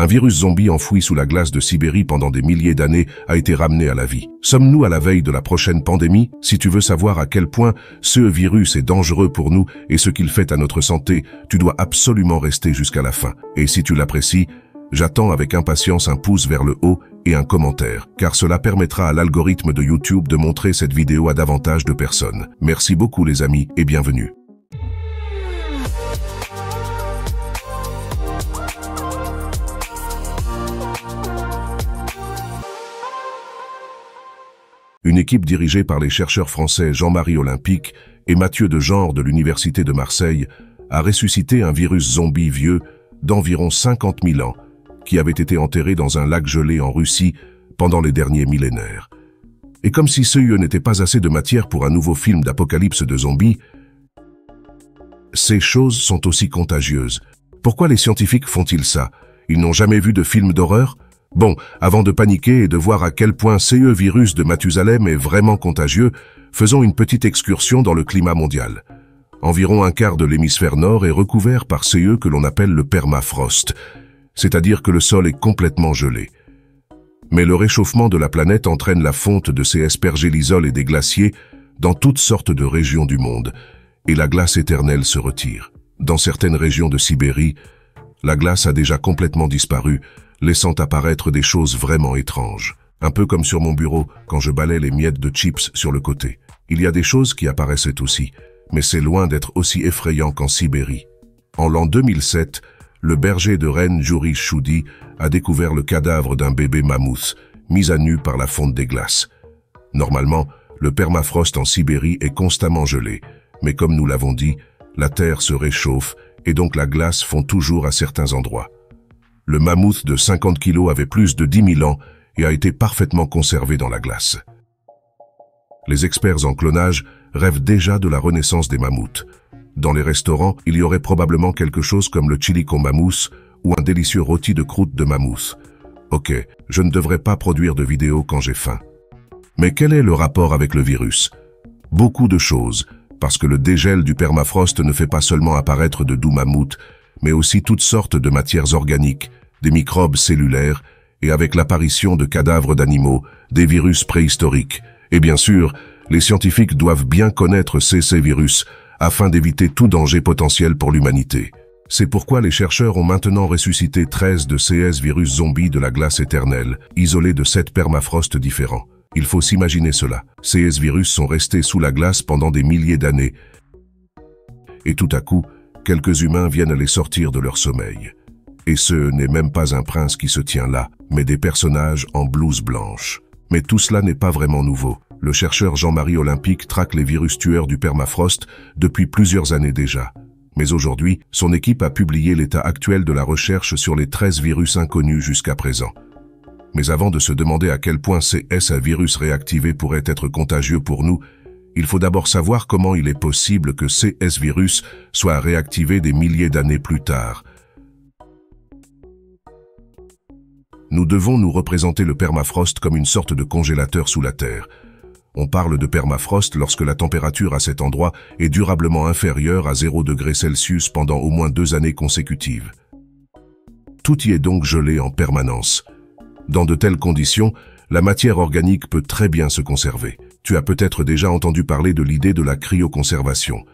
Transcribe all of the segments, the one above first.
Un virus zombie enfoui sous la glace de Sibérie pendant des milliers d'années a été ramené à la vie. Sommes-nous à la veille de la prochaine pandémie? Si tu veux savoir à quel point ce virus est dangereux pour nous et ce qu'il fait à notre santé, tu dois absolument rester jusqu'à la fin. Et si tu l'apprécies, j'attends avec impatience un pouce vers le haut et un commentaire, car cela permettra à l'algorithme de YouTube de montrer cette vidéo à davantage de personnes. Merci beaucoup les amis et bienvenue. Une équipe dirigée par les chercheurs français Jean-Marie Olympique et Mathieu de Genre de l'Université de Marseille a ressuscité un virus zombie vieux d'environ 50 000 ans qui avait été enterré dans un lac gelé en Russie pendant les derniers millénaires. Et comme si ce n'était pas assez de matière pour un nouveau film d'apocalypse de zombies, ces choses sont aussi contagieuses. Pourquoi les scientifiques font-ils ça? Ils n'ont jamais vu de film d'horreur? Bon, avant de paniquer et de voir à quel point ce virus de Mathusalem est vraiment contagieux, faisons une petite excursion dans le climat mondial. Environ un quart de l'hémisphère nord est recouvert par ce que l'on appelle le permafrost, c'est-à-dire que le sol est complètement gelé. Mais le réchauffement de la planète entraîne la fonte de ces aspergélisols et des glaciers dans toutes sortes de régions du monde, et la glace éternelle se retire. Dans certaines régions de Sibérie, la glace a déjà complètement disparu, laissant apparaître des choses vraiment étranges. Un peu comme sur mon bureau, quand je balais les miettes de chips sur le côté. Il y a des choses qui apparaissaient aussi, mais c'est loin d'être aussi effrayant qu'en Sibérie. En l'an 2007, le berger de Rennes Juri Choudi a découvert le cadavre d'un bébé mammouth, mis à nu par la fonte des glaces. Normalement, le permafrost en Sibérie est constamment gelé, mais comme nous l'avons dit, la terre se réchauffe et donc la glace fond toujours à certains endroits. Le mammouth de 50 kilos avait plus de 10 000 ans et a été parfaitement conservé dans la glace. Les experts en clonage rêvent déjà de la renaissance des mammouths. Dans les restaurants, il y aurait probablement quelque chose comme le chili con mamousse ou un délicieux rôti de croûte de mammouth. Ok, je ne devrais pas produire de vidéos quand j'ai faim. Mais quel est le rapport avec le virus? Beaucoup de choses, parce que le dégel du permafrost ne fait pas seulement apparaître de doux mammouths, mais aussi toutes sortes de matières organiques, des microbes cellulaires, et avec l'apparition de cadavres d'animaux, des virus préhistoriques. Et bien sûr, les scientifiques doivent bien connaître ces, ces virus afin d'éviter tout danger potentiel pour l'humanité. C'est pourquoi les chercheurs ont maintenant ressuscité 13 de ces virus zombies de la glace éternelle, isolés de 7 permafrosts différents. Il faut s'imaginer cela. Ces virus sont restés sous la glace pendant des milliers d'années. Et tout à coup, quelques humains viennent les sortir de leur sommeil. Et ce n'est même pas un prince qui se tient là, mais des personnages en blouse blanche. Mais tout cela n'est pas vraiment nouveau. Le chercheur Jean-Marie Olympique traque les virus tueurs du permafrost depuis plusieurs années déjà. Mais aujourd'hui, son équipe a publié l'état actuel de la recherche sur les 13 virus inconnus jusqu'à présent. Mais avant de se demander à quel point ces S virus réactivés pourraient être contagieux pour nous, il faut d'abord savoir comment il est possible que ces S-virus soient réactivés des milliers d'années plus tard. Nous devons nous représenter le permafrost comme une sorte de congélateur sous la Terre. On parle de permafrost lorsque la température à cet endroit est durablement inférieure à 0 degré Celsius pendant au moins deux années consécutives. Tout y est donc gelé en permanence. Dans de telles conditions, la matière organique peut très bien se conserver. Tu as peut-être déjà entendu parler de l'idée de la cryoconservation.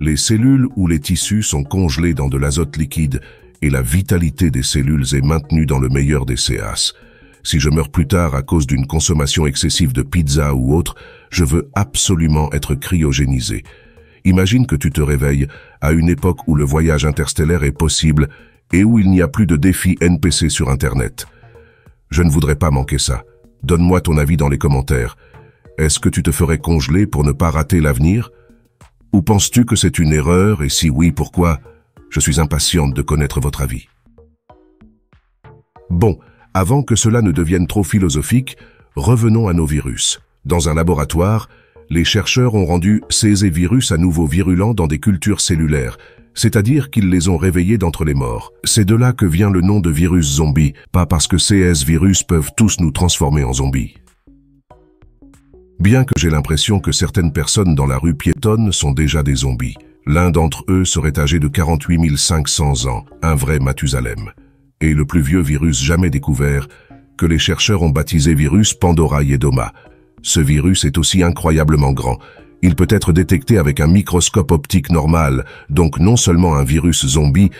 Les cellules ou les tissus sont congelés dans de l'azote liquide et la vitalité des cellules est maintenue dans le meilleur des CAS. Si je meurs plus tard à cause d'une consommation excessive de pizza ou autre, je veux absolument être cryogénisé. Imagine que tu te réveilles à une époque où le voyage interstellaire est possible et où il n'y a plus de défis NPC sur Internet. Je ne voudrais pas manquer ça. Donne-moi ton avis dans les commentaires. Est-ce que tu te ferais congeler pour ne pas rater l'avenir? Ou penses-tu que c'est une erreur? Et si oui, pourquoi? Je suis impatiente de connaître votre avis. Bon, avant que cela ne devienne trop philosophique, revenons à nos virus. Dans un laboratoire, les chercheurs ont rendu ces virus à nouveau virulents dans des cultures cellulaires, c'est-à-dire qu'ils les ont réveillés d'entre les morts. C'est de là que vient le nom de virus zombie, pas parce que ces virus peuvent tous nous transformer en zombies. Bien que j'ai l'impression que certaines personnes dans la rue piétonne sont déjà des zombies. L'un d'entre eux serait âgé de 48 500 ans, un vrai Mathusalem. et le plus vieux virus jamais découvert, que les chercheurs ont baptisé virus Pandora Yedoma. Ce virus est aussi incroyablement grand. Il peut être détecté avec un microscope optique normal, donc non seulement un virus zombie,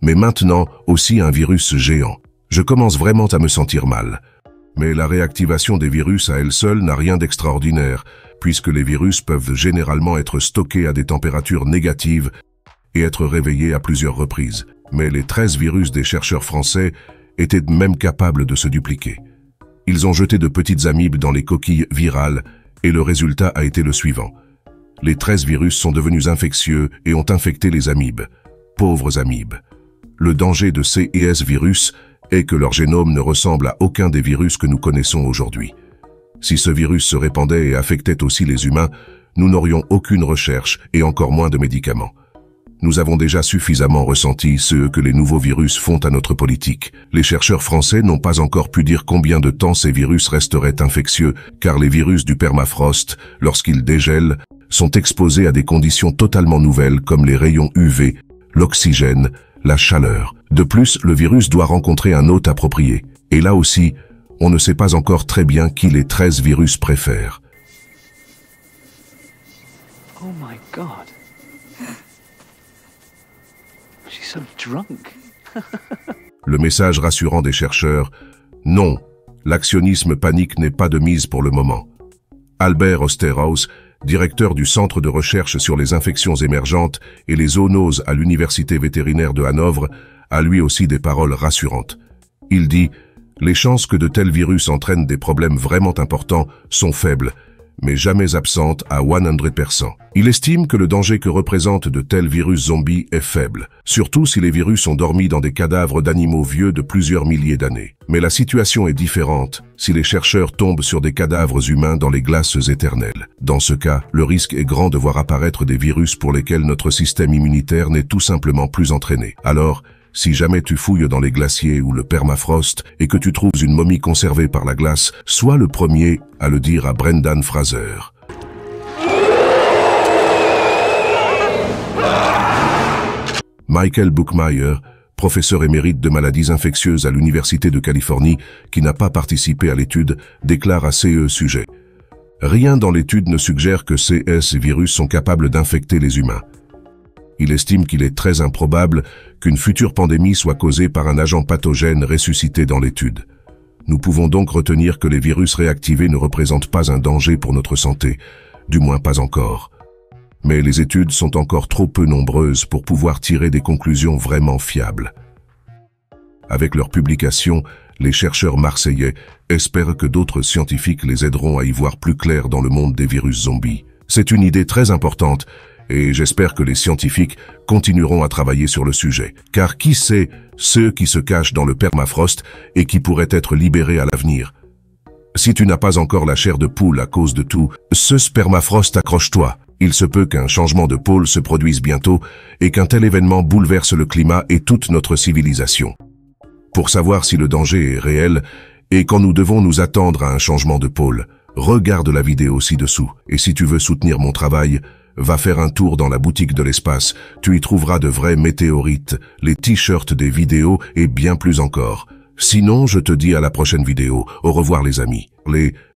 mais maintenant aussi un virus géant. Je commence vraiment à me sentir mal. Mais la réactivation des virus à elle seule n'a rien d'extraordinaire, puisque les virus peuvent généralement être stockés à des températures négatives et être réveillés à plusieurs reprises. Mais les 13 virus des chercheurs français étaient même capables de se dupliquer. Ils ont jeté de petites amibes dans les coquilles virales et le résultat a été le suivant. Les 13 virus sont devenus infectieux et ont infecté les amibes. Pauvres amibes. Le danger de ces et S virus est que leur génome ne ressemble à aucun des virus que nous connaissons aujourd'hui. Si ce virus se répandait et affectait aussi les humains, nous n'aurions aucune recherche et encore moins de médicaments. Nous avons déjà suffisamment ressenti ce que les nouveaux virus font à notre politique. Les chercheurs français n'ont pas encore pu dire combien de temps ces virus resteraient infectieux, car les virus du permafrost, lorsqu'ils dégèlent, sont exposés à des conditions totalement nouvelles comme les rayons UV, l'oxygène, la chaleur. De plus, le virus doit rencontrer un hôte approprié. Et là aussi, on ne sait pas encore très bien qui les 13 virus préfèrent. Oh my god. She's so drunk. Le message rassurant des chercheurs, non, l'actionnisme panique n'est pas de mise pour le moment. Albert Osterhaus, directeur du Centre de recherche sur les infections émergentes et les zoonoses à l'Université vétérinaire de Hanovre, a lui aussi des paroles rassurantes. Il dit « Les chances que de tels virus entraînent des problèmes vraiment importants sont faibles, mais jamais absentes à 100%. Il estime que le danger que représentent de tels virus zombies est faible, surtout si les virus ont dormi dans des cadavres d'animaux vieux de plusieurs milliers d'années. Mais la situation est différente si les chercheurs tombent sur des cadavres humains dans les glaces éternelles. Dans ce cas, le risque est grand de voir apparaître des virus pour lesquels notre système immunitaire n'est tout simplement plus entraîné. Alors, si jamais tu fouilles dans les glaciers ou le permafrost et que tu trouves une momie conservée par la glace, sois le premier à le dire à Brendan Fraser. Michael Bookmeyer, professeur émérite de maladies infectieuses à l'Université de Californie, qui n'a pas participé à l'étude, déclare à CE sujet. Rien dans l'étude ne suggère que CS virus sont capables d'infecter les humains. Il estime qu'il est très improbable qu'une future pandémie soit causée par un agent pathogène ressuscité dans l'étude. Nous pouvons donc retenir que les virus réactivés ne représentent pas un danger pour notre santé, du moins pas encore. Mais les études sont encore trop peu nombreuses pour pouvoir tirer des conclusions vraiment fiables. Avec leur publication, les chercheurs marseillais espèrent que d'autres scientifiques les aideront à y voir plus clair dans le monde des virus zombies. C'est une idée très importante et j'espère que les scientifiques continueront à travailler sur le sujet. Car qui sait ceux qui se cachent dans le permafrost et qui pourraient être libérés à l'avenir Si tu n'as pas encore la chair de poule à cause de tout, ce spermafrost accroche-toi. Il se peut qu'un changement de pôle se produise bientôt et qu'un tel événement bouleverse le climat et toute notre civilisation. Pour savoir si le danger est réel et quand nous devons nous attendre à un changement de pôle, regarde la vidéo ci-dessous. Et si tu veux soutenir mon travail, Va faire un tour dans la boutique de l'espace, tu y trouveras de vrais météorites, les t-shirts des vidéos et bien plus encore. Sinon, je te dis à la prochaine vidéo. Au revoir les amis. Les